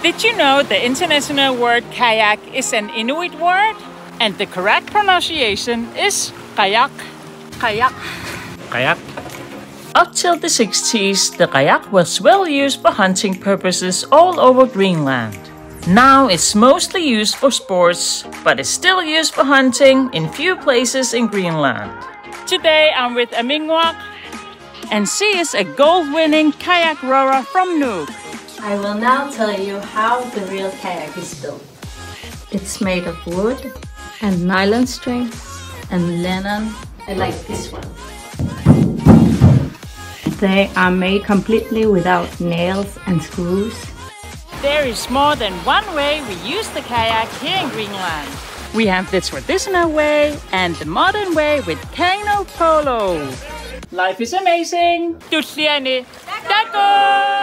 Did you know the international word kayak is an Inuit word? And the correct pronunciation is qajaq. Qajaq. Qajaq. Up till the 60s, the kayak was well used for hunting purposes all over Greenland. Now it's mostly used for sports, but is still used for hunting in few places in Greenland. Today I'm with Amingwak, and she is a gold-winning kayak rower from Nuuk. I will now tell you how the real kayak is built. It's made of wood and nylon string and linen, I like this one. They are made completely without nails and screws. There is more than one way we use the kayak here in Greenland. We have the traditional way and the modern way with canoe polo. Life is amazing. Tutsiani. Dako!